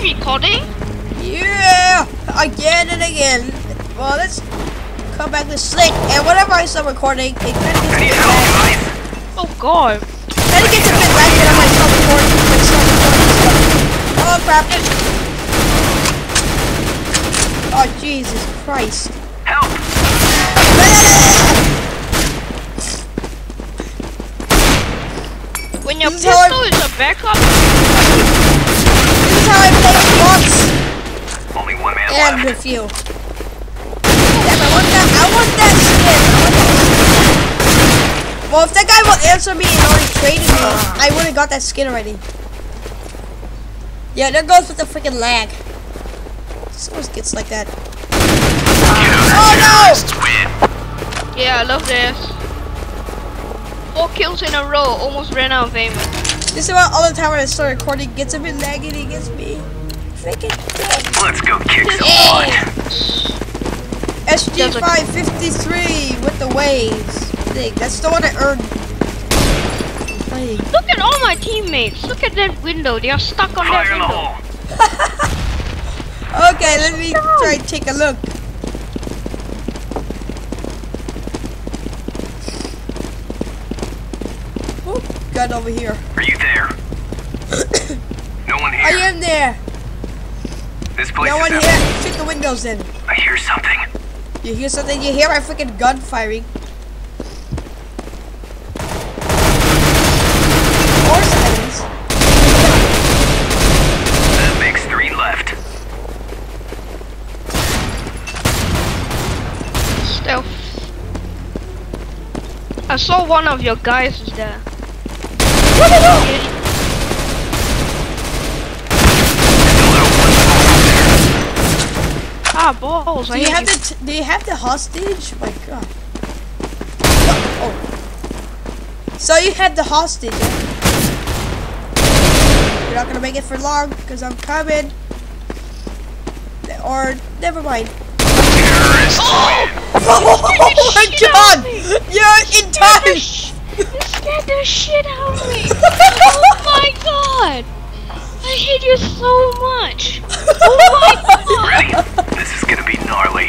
he recording? Yeah, again and again. Well, let's come back to Slick, and whenever I start recording, it kind of oh, gets a bit laggy. Oh god. Kind of gets a bit laggy when I start recording, like start recording stuff. Oh crap! Oh Jesus Christ! Help! When your This is how I- pistol is a backup, This is how I play with bots Only one man and left. with you. Damn, I want that. I want that skin. I want that skin. Well, if that guy will answer me and already traded me, I would have got that skin already. Yeah, there goes with the freaking lag. This always gets like that. Oh Terrorists win. yeah, I love this. Four kills in a row, almost ran out of ammo. No! This is about all the time when I start recording it gets a bit laggy and it gets me freaking dead. Let's go kick some Yeah. butt. SG553 with the waves. Thing. That's the one I earned. Look at all my teammates. Look at that window. They are stuck on that Fire in the window. Okay, let me try and take a look. Gun over here. Are you there? no one here. I am there. This place No is one here. Shoot the windows in. I hear something. You hear something? You hear my freaking gun firing? Or silence. That makes three left. Stealth. I saw one of your guys is there. Ah, balls. I Do you have you. the t- Do you have the hostage? My God. Oh. So you had the hostage. eh? You're not gonna make it for long because I'm coming. Or never mind. Terrorists win. Oh my God! of me. You're in time. You scared the shit out of me. oh my god. I hate you so much. Oh my god. Ready? This is gonna be gnarly.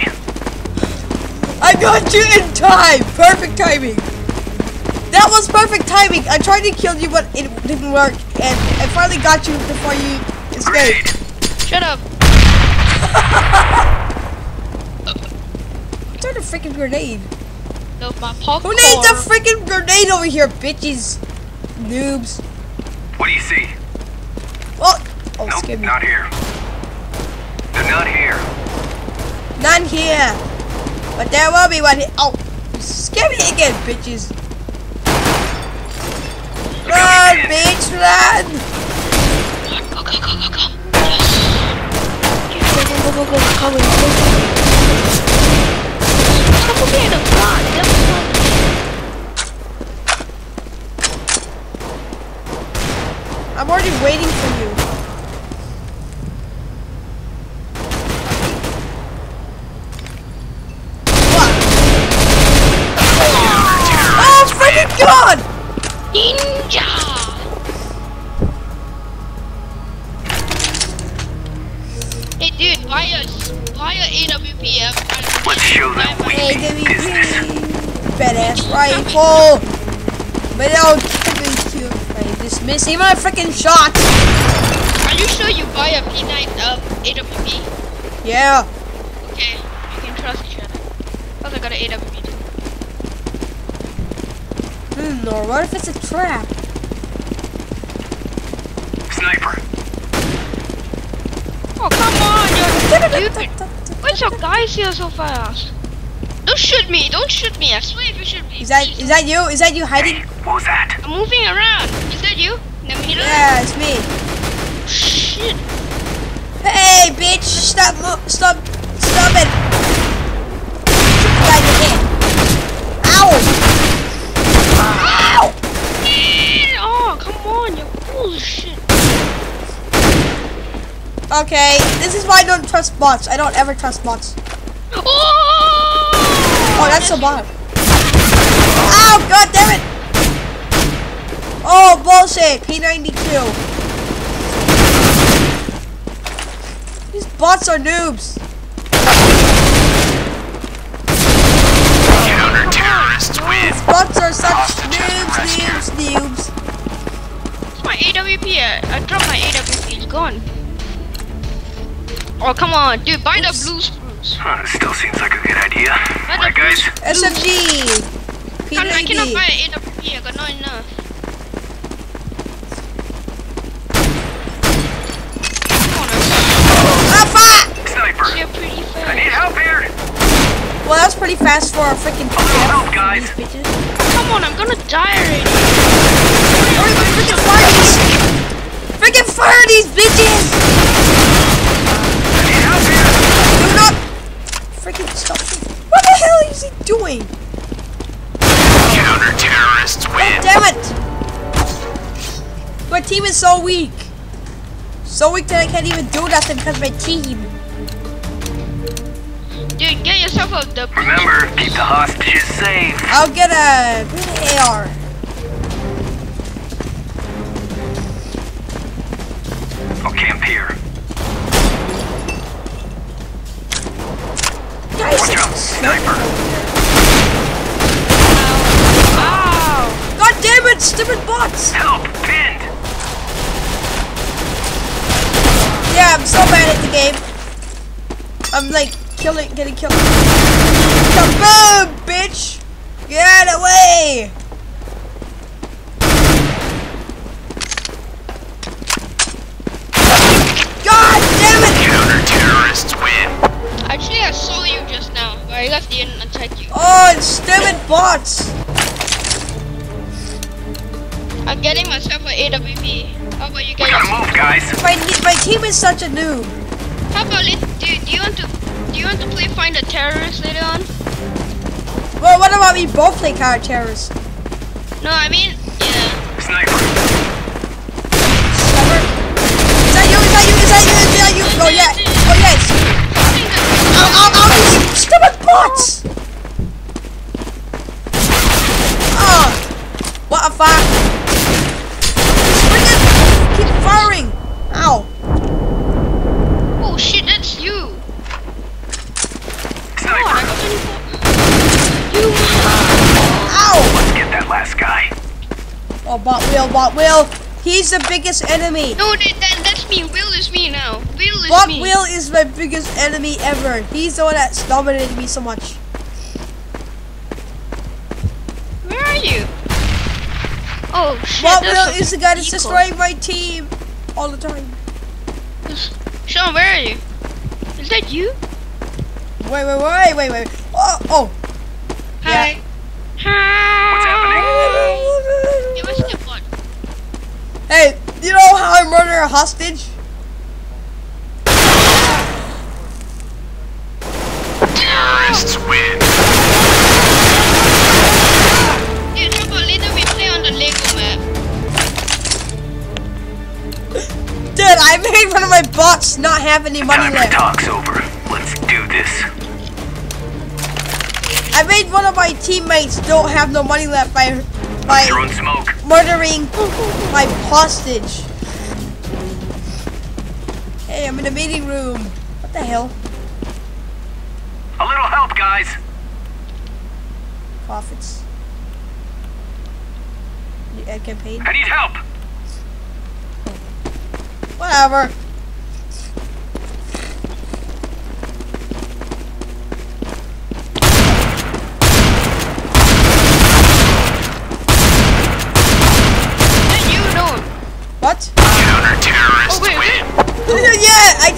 I got you in time. Perfect timing. That was perfect timing. I tried to kill you, but it didn't work, and I finally got you before you Grenade. escaped. Shut up. Turn a freaking grenade. No, my popcorn. Who needs a freaking grenade over here, bitches? Noobs. What do you see? Oh, oh, Nope, scared me. not here. They're not here. None here. But there will be one here. Oh, scare me again, bitches. Run, bitch, run. Go, go, go, go, go. Yes. Go, go, go, go, go. Come in, go, go. Stop being a god. Never mind. I'm already waiting for you. What? Oh, freaking god! Ninja. Hey, dude, buy a, buy a AWPF. Let's show them we Hey, mean business. badass rifle. But I'll give me cute. I dismiss even my freaking shot! Are you sure you buy a P9 uh, AWP? Yeah. Okay, you can trust each other. Plus, I got an AWP too. Hmm, or what if it's a trap? Sniper. Oh, come on, you're dude. Why's your guys here so fast? Don't shoot me! Don't shoot me! I swear if you shoot me. Is that please. is that you? Is that you hiding? Hey, what was that? I'm moving around. Is that you? The middle? Yeah, it's me. Shit. Hey, bitch! Stop! Stop! Stop it! Right in the. Ow! Ow! Man, Oh, come on, you bullshit. Okay, this is why I don't trust bots. I don't ever trust bots. Oh! Oh, that's a bot. Ow! God damn it! Oh, bullshit! P92. These bots are noobs. Counter-terrorists win. Bots are such noobs, noobs, noobs. My AWP. I, I dropped my AWP. It's gone. Oh, come on. Dude, buy the Oops. blue spruce. Huh, still seems like a good idea. Buy the Right, guys? blue. SMG. Can't- I cannot PDD. buy an AWP. I got not enough. Come on, ah, fuck! Sniper. I'm pretty need fast. help here. Well, that's pretty fast for a freaking A little help, guys. Come on, I'm gonna die already. Hurry, freaking fire these! Freaking fire these bitches! I need help here. Do not freaking stop! What the hell is he doing? Counter-terrorists win. Damn it! My team is so weak. So weak that I can't even do nothing because my team. Dude, get yourself a the Remember, keep the hostages safe. I'll get a good AR. I'm like killing, getting killed. Kaboom, bitch! Get out of the way! God damn it! Counter-terrorists win. Actually, I saw you just now, but I left you and attacked you. Oh, it's stupid bots! I'm getting myself an AWP. How about you We guys? gotta move, guys. My my team is such a noob. How about let do, do you want to do you want to play find the terrorist later on? Well, what about we both play counter terrorists? No, I mean yeah. Sniper. Is that you? Is that you? Is that you? Is that you? Oh yeah. Oh yes. Ow, ow, ow, these stupid bots! Oh, what a fuck! Freaking keep firing! Ow! Oh shit, that's you. God, I Sniper. got 24. You. Ow! Let's get that last guy. Oh, bot Will? He's the biggest enemy. No, that, that that's me. Will is me now. Will is Bot me. wheel is my biggest enemy ever. He's the one that's dominated me so much. Where are you? Oh shit. Bot a is the guy that's decoy. destroying my team all the time. Sean, where are you? Is that you? Wait, wait, wait, wait, wait. Oh, oh. Hi. Hi. Hostage? Terrorists win. Dude, how later we play on the Lego map? Dude, I made one of my bots not have any money Time for left. talk's over. Let's do this. I made one of my teammates don't have no money left by by Throwing smoke. murdering my hostage. In the meeting room. What the hell? A little help, guys. Profits. Ad campaign. I need help. Whatever.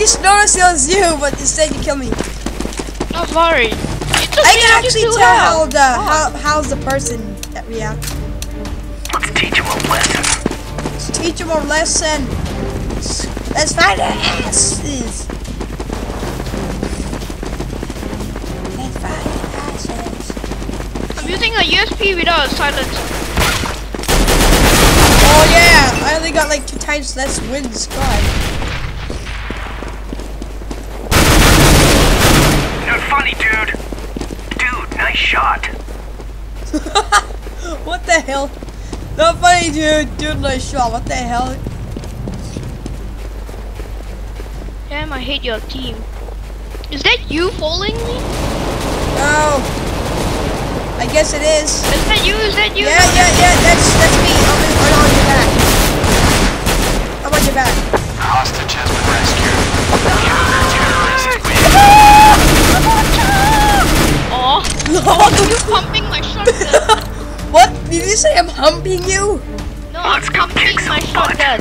Yeah, I just noticed it was you, but instead you killed me. Not sorry. I can actually tell how the how, how's the person that reacts. Let's teach him a lesson. Let's teach them a lesson. Let's find their asses. Let's find their asses. I'm using a USP without a silencer. Oh yeah, I only got like two times less wind sky. Funny, dude. Dude, nice shot. what the hell? Not funny, dude. Dude, nice shot. What the hell? Damn, I hate your team. Is that you following me? No. I guess it is. Is that you? Is that you? Yeah, yeah, yeah. That's that's me. I'm, in, I'm on your back. I'm on your back. Hostage has been rescued. Counter-terrorists win. Oh, No. you pumping my shotgun. what? Did you say I'm humping you? No, I'm Let's go pumping kick my some butt. shotgun.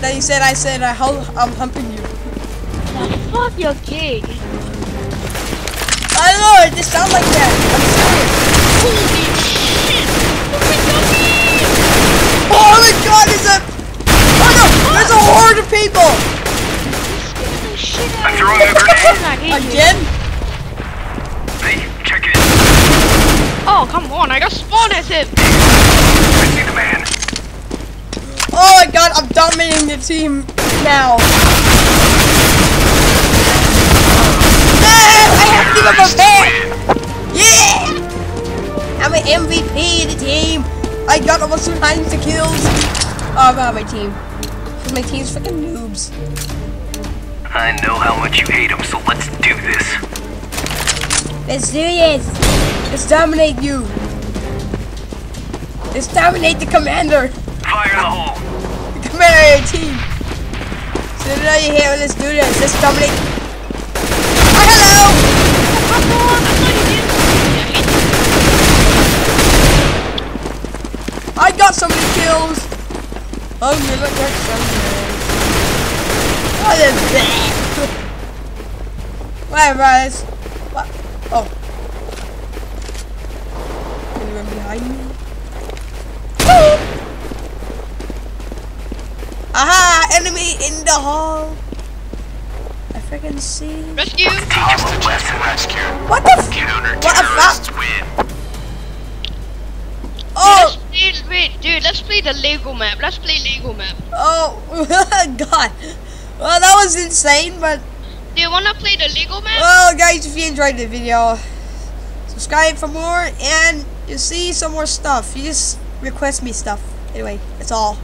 Then you said I said uh, I hum, I'm humping you. The fuck, you're gay. I don't know. It just sounds like that. I'm serious. Holy shit! Look at your team! Oh my God! There's a. Oh no! There's a horde of people. Scared the shit out I'm throwing me. a grenade. I hate you. Again? Hey, check it. Oh, come on, I got spawned as him. I see the man. Oh my God! I'm dominating the team now. Yeah, I have to give him a pat. Yeah! I'm an MVP of the team. I got almost two times the kills. Oh, about my team. Cause my team's freaking noobs. I know how much you hate them, so let's do this. Let's do this. Let's dominate you. Let's dominate the commander. Fire in the hole. The commander of your team. So now you're here, let's do this. Let's dominate. Oh, hello! I got so many kills. Oh, you look at something. Oh, what is that? Whatever, guys. What? Oh. Anyone behind me? Aha! Enemy in the hall. I freaking see. Rescue! Hostage has been rescued. What the? F- Counter-terrorists win. oh! Let's play, wait, dude, let's play the Lego map. Let's play Lego map. Oh! God. Well, that was insane, but Do you wanna play the Lego map? Well, guys, if you enjoyed the video, subscribe for more, and you'll see some more stuff. You just request me stuff. Anyway, that's all.